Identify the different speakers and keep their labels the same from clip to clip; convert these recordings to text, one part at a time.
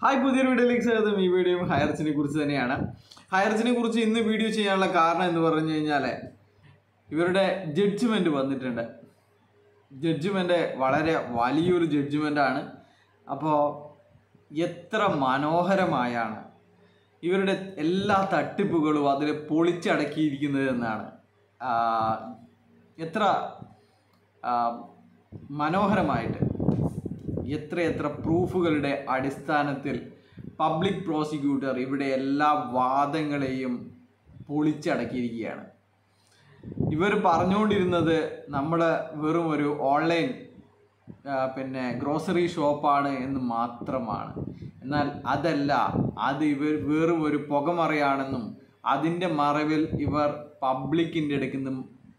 Speaker 1: Hi പുതിയൊരു വീഡിയോയിലേക്ക് സ്വാഗതം. ഈ വീഡിയോയും ഹയർച്ചിനെ കുറിച്ച് തന്നെയാണ്. ഹയർച്ചിനെ കുറിച്ച് ഇന്ന് വീഡിയോ ചെയ്യാനുള്ള കാരണം എന്ന് പറഞ്ഞു കഴിഞ്ഞാൽ ഇവരുടെ ജഡ്ജ്മെന്റ് വന്നിട്ടുണ്ട്. ജഡ്ജ്മെന്റ് വളരെ വലിയൊരു ജഡ്ജ്മെന്റാണ് അപ്പോൾ എത്ര മനോഹരമായാണ് ഇവരുടെ എല്ലാ തട്ടിപ്പുകളും അതിൽ പൊളിച്ചടക്കിയിരിക്കുന്നത് എന്നാണ്. എത്ര മനോഹരമായിട്ട് എത്രയെത്ര പ്രൂഫുകളുടെ അടിസ്ഥാനത്തിൽ പബ്ലിക് പ്രോസിക്യൂട്ടർ ഇവിടെ എല്ലാ വാദങ്ങളെയും പൊളിച്ചടക്കിയിരിക്കുകയാണ്. ഇവർ പറഞ്ഞുകൊണ്ടിരുന്നത് നമ്മൾ വെറും ഒരു ഓൺലൈൻ പിന്നെ ഗ്രോസറി ഷോപ്പാണ് എന്ന് മാത്രമാണ്. എന്നാൽ അതല്ല അത് ഇവർ വെറും ഒരു പുകമറയാണെന്നും അതിന്റെ മറവിൽ ഇവർ പബ്ലിക്കിന്റെ അടുക്കുന്ന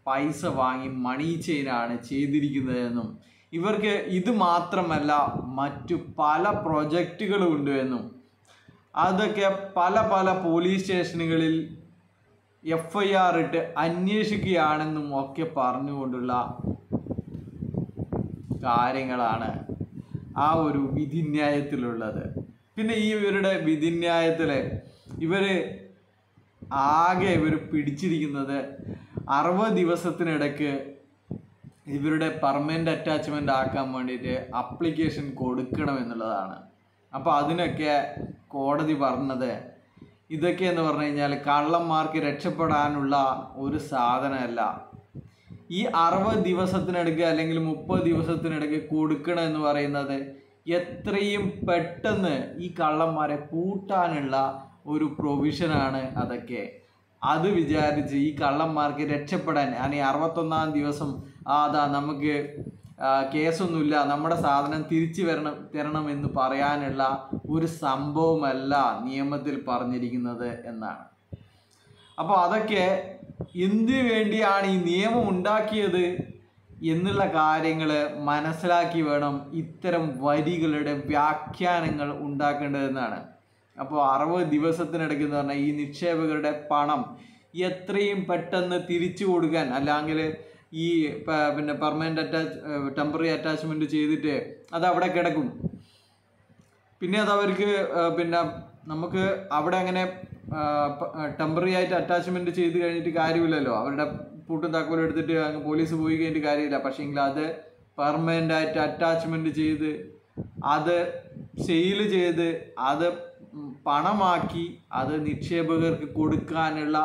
Speaker 1: പൈസ വാങ്ങി മണി ചെയിനാണ് ചെയ്തിരിക്കുന്നതെന്നും ഇവർക്ക് ഇത് മാത്രമല്ല മറ്റു പല പ്രൊജക്റ്റുകളും ഉണ്ട് എന്നും. അതൊക്കെ പല പല പോലീസ് സ്റ്റേഷനുകളിൽ എഫ് ഐ ആർ ഇട്ട് അന്വേഷിക്കുകയാണെന്നും ഒക്കെ പറഞ്ഞുകൊണ്ടുള്ള കാര്യങ്ങളാണ് ആ ഒരു വിധിന്യായത്തിലുള്ളത്. പിന്നെ ഈ ഇവരുടെ വിധിന്യായത്തിൽ ഇവർ ആകെ ഇവർ പിടിച്ചിരിക്കുന്നത് അറുപത് ദിവസത്തിനിടയ്ക്ക് ഇവരുടെ പെർമനന്റ് അറ്റാച്ച്മെന്റ് ആക്കാൻ വേണ്ടിയിട്ട് അപ്ലിക്കേഷൻ കൊടുക്കണം എന്നുള്ളതാണ്. അപ്പോൾ അതിനൊക്കെ കോടതി പറഞ്ഞത് ഇതൊക്കെ എന്ന് പറഞ്ഞു കഴിഞ്ഞാൽ കള്ളന്മാർക്ക് രക്ഷപ്പെടാനുള്ള ഒരു സാധനമല്ല. ഈ അറുപത് ദിവസത്തിനിടയ്ക്ക് അല്ലെങ്കിൽ മുപ്പത് ദിവസത്തിനിടയ്ക്ക് കൊടുക്കണം എന്ന് പറയുന്നത് എത്രയും പെട്ടെന്ന് ഈ കള്ളന്മാരെ പൂട്ടാനുള്ള ഒരു പ്രൊവിഷനാണ് അതൊക്കെ. അത് വിചാരിച്ച് ഈ കള്ളന്മാർക്ക് രക്ഷപ്പെടാൻ അല്ലെങ്കിൽ അറുപത്തൊന്നാം ദിവസം അതാ നമുക്ക് കേസൊന്നുമില്ല നമ്മുടെ സാധനം തിരിച്ചു വരണം തരണം എന്ന് പറയാനുള്ള ഒരു സംഭവമല്ല നിയമത്തിൽ പറഞ്ഞിരിക്കുന്നത് എന്നാണ്. അപ്പോൾ അതൊക്കെ എന്തിനു വേണ്ടിയാണ് ഈ നിയമം ഉണ്ടാക്കിയത് എന്നുള്ള കാര്യങ്ങൾ മനസ്സിലാക്കി വേണം ഇത്തരം വരികളുടെ വ്യാഖ്യാനങ്ങൾ ഉണ്ടാക്കേണ്ടതെന്നാണ്. അപ്പോൾ അറുപത് ദിവസത്തിനിടയ്ക്ക് എന്ന് പറഞ്ഞാൽ ഈ നിക്ഷേപകരുടെ പണം എത്രയും പെട്ടെന്ന് തിരിച്ചു കൊടുക്കാൻ അല്ലെങ്കിൽ ഈ പിന്നെ പെർമനന്റ് അറ്റാച്ച് ടെമ്പററി അറ്റാച്ച്മെന്റ് ചെയ്തിട്ട് അത് അവിടെ കിടക്കും. പിന്നെ അത് അവർക്ക് പിന്നെ നമുക്ക് അവിടെ അങ്ങനെ ടെമ്പററി ആയിട്ട് അറ്റാച്ച്മെന്റ് ചെയ്ത് കഴിഞ്ഞിട്ട് കാര്യമില്ലല്ലോ. അവരുടെ പൂട്ടും താക്കോലും എടുത്തിട്ട് അങ്ങ് പോലീസ് പോയി കഴിഞ്ഞിട്ട് കാര്യമില്ല. പക്ഷേങ്കിൽ അത് പെർമനന്റ് ആയിട്ട് അറ്റാച്ച്മെന്റ് ചെയ്ത് അത് സെയിൽ ചെയ്ത് അത് പണമാക്കി അത് നിക്ഷേപകർക്ക് കൊടുക്കാനുള്ള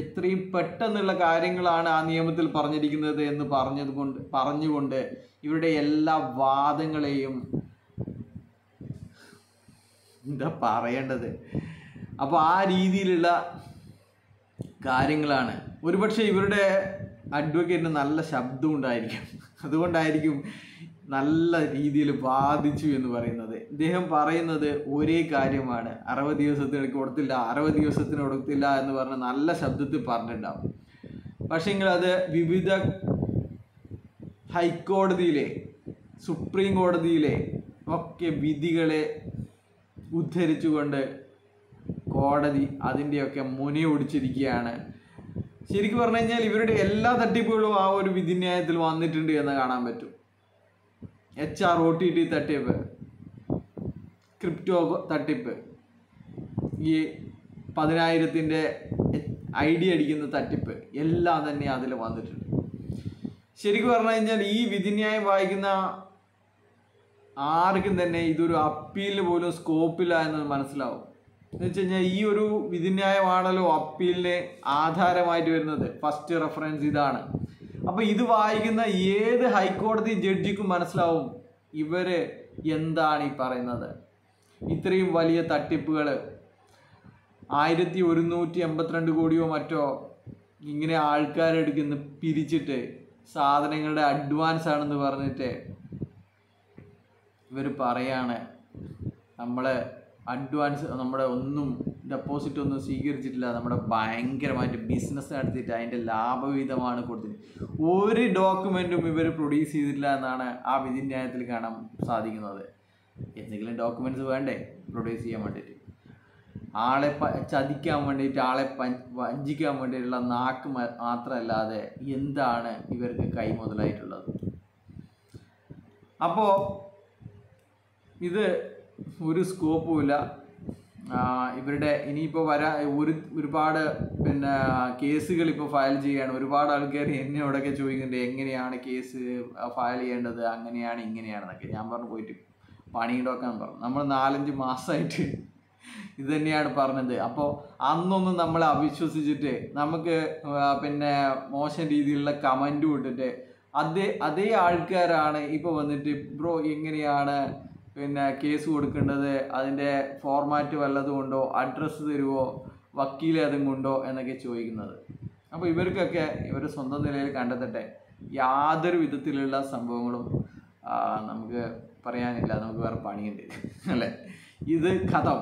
Speaker 1: എത്രയും പെട്ടെന്നുള്ള കാര്യങ്ങളാണ് ആ നിയമത്തിൽ പറഞ്ഞിരിക്കുന്നത് എന്ന് പറഞ്ഞത് കൊണ്ട് പറഞ്ഞുകൊണ്ട് ഇവരുടെ എല്ലാ വാദങ്ങളെയും എന്താ പറയേണ്ടത്? അപ്പോൾ ആ രീതിയിലുള്ള കാര്യങ്ങളാണ്. ഒരുപക്ഷെ ഇവരുടെ അഡ്വക്കേറ്റിന് നല്ല ശബ്ദം ഉണ്ടായിരിക്കും. അതുകൊണ്ടായിരിക്കും നല്ല രീതിയിൽ ബാധിച്ചു എന്ന് പറയുന്നത്. ഇദ്ദേഹം പറയുന്നത് ഒരേ കാര്യമാണ്. അറുപത് ദിവസത്തിന് കൊടുത്തില്ല അറുപത് ദിവസത്തിന് കൊടുത്തില്ല എന്ന് പറഞ്ഞ് നല്ല ശബ്ദത്തിൽ പറഞ്ഞിട്ടുണ്ടാവും. പക്ഷേങ്കിൽ അത് വിവിധ ഹൈക്കോടതിയിലെ സുപ്രീം കോടതിയിലെ ഒക്കെ വിധികളെ ഉദ്ധരിച്ചുകൊണ്ട് കോടതി അതിന്റെയൊക്കെ മുനി ഒടിച്ചിരിക്കുകയാണ്. ശരിക്കും പറഞ്ഞു കഴിഞ്ഞാൽ ഇവരുടെ എല്ലാ തട്ടിപ്പുകളും ആ ഒരു വിധിന്യായത്തിൽ വന്നിട്ടുണ്ട് എന്ന് കാണാൻ പറ്റും. H R O T T തട്ടിപ്പ് ക്രിപ്റ്റോ തട്ടിപ്പ് ഈ പതിനായിരത്തിന്റെ ഐ ഡി അടിക്കുന്ന തട്ടിപ്പ് എല്ലാം തന്നെ അതിൽ വന്നിട്ടുണ്ട്. ശരിക്കും പറഞ്ഞു കഴിഞ്ഞാൽ ഈ വിധിന്യായം വായിക്കുന്ന ആർക്കും തന്നെ ഇതൊരു അപ്പീൽ പോലും സ്കോപ്പില്ല എന്നത് മനസ്സിലാവും. എന്ന് വെച്ച് കഴിഞ്ഞാൽ ഈ ഒരു വിധിന്യായമാണല്ലോ അപ്പീലിന് ആധാരമായിട്ട് വരുന്നത്. ഫസ്റ്റ് റെഫറൻസ് ഇതാണ്. അപ്പോൾ ഇത് വായിക്കുന്ന ഏത് ഹൈക്കോടതി ജഡ്ജിക്കും മനസ്സിലാവും ഇവർ എന്താണ് ഈ പറയുന്നത്. ഇത്രയും വലിയ തട്ടിപ്പുകൾ ആയിരത്തി ഒരുന്നൂറ്റി എൺപത്തിരണ്ട് കോടിയോ മറ്റോ ഇങ്ങനെ ആൾക്കാരെടുക്കുന്ന പിരിച്ചിട്ട് സാധനങ്ങളുടെ അഡ്വാൻസ് ആണെന്ന് പറഞ്ഞിട്ട് ഇവർ പറയാണ്. നമ്മളെ അഡ്വാൻസ് നമ്മുടെ ഒന്നും ഡെപ്പോസിറ്റ് ഒന്നും സ്വീകരിച്ചിട്ടില്ല. നമ്മുടെ ഭയങ്കരമായിട്ട് ബിസിനസ് നടത്തിയിട്ട് അതിന്റെ ലാഭവിഹിതമാണ് കൊടുത്തത് ഒരു ഡോക്യുമെന്റും ഇവർ പ്രൊഡ്യൂസ് ചെയ്തിട്ടില്ല എന്നാണ് ആ വിധിന്യായത്തിൽ കാണാൻ സാധിക്കുന്നത്. എന്തെങ്കിലും ഡോക്യുമെന്റ്സ് വേണ്ടേ? പ്രൊഡ്യൂസ് ചെയ്യാൻ വേണ്ടിയിട്ട്. ആളെ പ ചതിക്കാൻ വേണ്ടിയിട്ട് ആളെ വഞ്ചിക്കാൻ വേണ്ടിയിട്ടുള്ള നാക്ക് മാത്രമല്ലാതെ എന്താണ് ഇവർക്ക് കൈ മുതലായിട്ടുള്ളത് അപ്പോൾ ഇത് ഒരു സ്കോപ്പുമില്ല ഇവരുടെ ഇനിയിപ്പോൾ വരാ ഒരു ഒരുപാട് പിന്നെ കേസുകൾ ഇപ്പോൾ ഫയൽ ചെയ്യാണ് ഒരുപാട് ആൾക്കാർ എന്നോടൊക്കെ ചോദിക്കുന്നുണ്ട് എങ്ങനെയാണ് കേസ് ഫയൽ ചെയ്യേണ്ടത്? അങ്ങനെയാണ് ഇങ്ങനെയാണെന്നൊക്കെ. ഞാൻ പറഞ്ഞു പോയിട്ട് പണിയിടൊക്കെ പറഞ്ഞു നമ്മൾ നാലഞ്ച് മാസമായിട്ട് ഇത് തന്നെയാണ് പറഞ്ഞത്. അപ്പോൾ അന്നൊന്നും നമ്മൾ അവിശ്വസിച്ചിട്ട് നമുക്ക് പിന്നെ മോശം രീതിയിലുള്ള കമന്റും ഇട്ടിട്ട് അതേ അതേ ആൾക്കാരാണ് ഇപ്പോൾ വന്നിട്ട് ബ്രോ എങ്ങനെയാണ് പിന്നെ കേസ് കൊടുക്കേണ്ടത് അതിന്റെ ഫോർമാറ്റ് വല്ലതും ഉണ്ടോ? അഡ്രസ്സ് തരുമോ വക്കീൽ ഏതെങ്കിലും ഉണ്ടോ എന്നൊക്കെ ചോദിക്കുന്നത്. അപ്പോൾ ഇവർക്കൊക്കെ ഇവർ സ്വന്തം നിലയിൽ കണ്ടെത്തട്ടെ. യാതൊരു വിധത്തിലുള്ള സംഭവങ്ങളും നമുക്ക് പറയാനില്ല. നമുക്ക് വേറെ പണിയുണ്ട്. അല്ലേ? ഇത് കഥം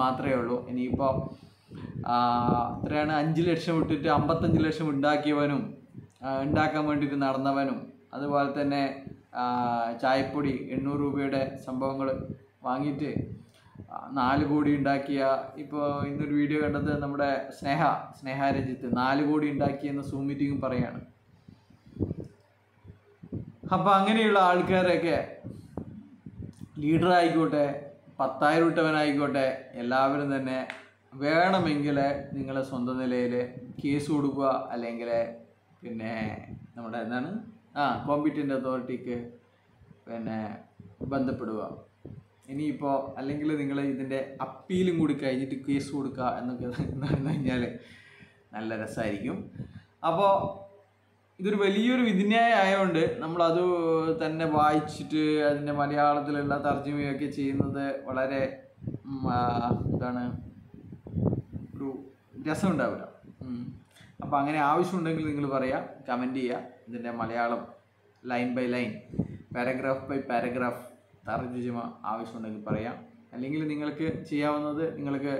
Speaker 1: മാത്രമേ ഉള്ളൂ. ഇനിയിപ്പോൾ അത്രയാണ് അഞ്ച് ലക്ഷം ഇട്ടിട്ട് അമ്പത്തഞ്ച് ലക്ഷം ഉണ്ടാക്കിയവനും ഉണ്ടാക്കാൻ വേണ്ടിയിട്ട് നടന്നവനും അതുപോലെ തന്നെ ചായപ്പൊടി എണ്ണൂറ് രൂപയുടെ സംഭവങ്ങൾ വാങ്ങിയിട്ട് നാല് കോടി ഉണ്ടാക്കിയ ഇപ്പോൾ ഇന്നൊരു വീഡിയോ കണ്ടത് നമ്മുടെ സ്നേഹ സ്നേഹ രഞ്ജിത്ത് നാല് കോടി ഉണ്ടാക്കിയെന്ന് സൂം മീറ്റിംഗ് പറയാണ്. അപ്പം അങ്ങനെയുള്ള ആൾക്കാരൊക്കെ ലീഡർ ആയിക്കോട്ടെ പത്തായിരം ഇട്ടവനായിക്കോട്ടെ എല്ലാവരും തന്നെ വേണമെങ്കിൽ നിങ്ങളെ സ്വന്തം നിലയിൽ കേസ് കൊടുക്കുക അല്ലെങ്കിൽ പിന്നെ നമ്മുടെ എന്താണ് ആ. കോമ്പീറ്റന്റ് അതോറിറ്റിക്ക് പിന്നെ ബന്ധപ്പെടുക. ഇനിയിപ്പോൾ അല്ലെങ്കിൽ നിങ്ങൾ ഇതിന്റെ അപ്പീലും കൂടി കഴിഞ്ഞിട്ട് കേസ് കൊടുക്കുക എന്നൊക്കെ നടന്നു കഴിഞ്ഞാൽ നല്ല രസമായിരിക്കും അപ്പോൾ ഇതൊരു വലിയൊരു വിധിന്യായം ആയതുകൊണ്ട് നമ്മളത് തന്നെ വായിച്ചിട്ട് അതിന്റെ മലയാളത്തിലുള്ള തർജമയൊക്കെ ചെയ്യുന്നത് വളരെ എന്താണ് ഒരു രസമുണ്ടാവില്ല. അപ്പോൾ അങ്ങനെ ആവശ്യമുണ്ടെങ്കിൽ നിങ്ങൾ പറയാം കമന്റ് ചെയ്യുക ഇതിന്റെ Malayalam line by line paragraph by paragraph തർജമ ആവശ്യമുണ്ടെങ്കിൽ പറയാം. അല്ലെങ്കിൽ നിങ്ങൾക്ക് ചെയ്യാവുന്നത് നിങ്ങൾക്ക്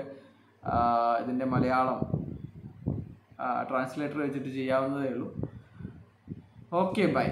Speaker 1: ഇതിന്റെ മലയാളം ട്രാൻസ്ലേറ്റർ വെച്ചിട്ട് ചെയ്യാവുന്നതേ ഉള്ളൂ. Okay bye